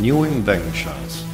New inventions.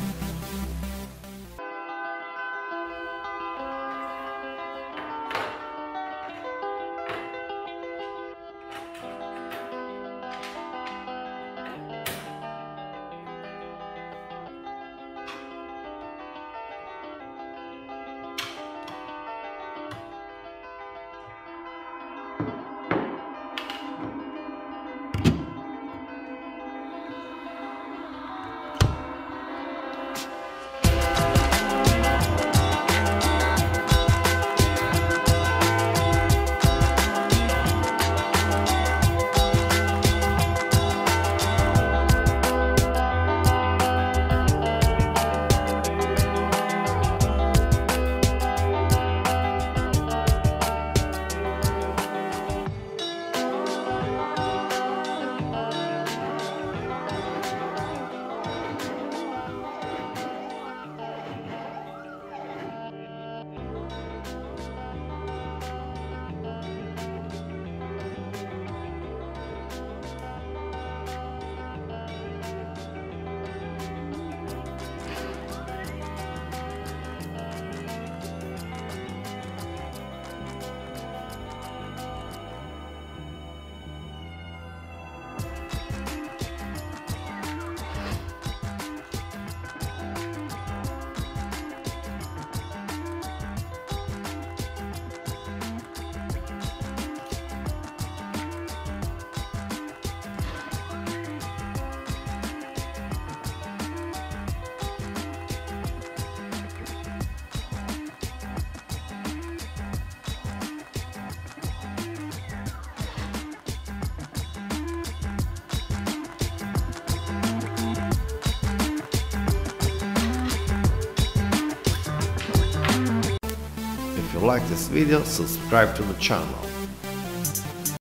Like this video, subscribe to the channel.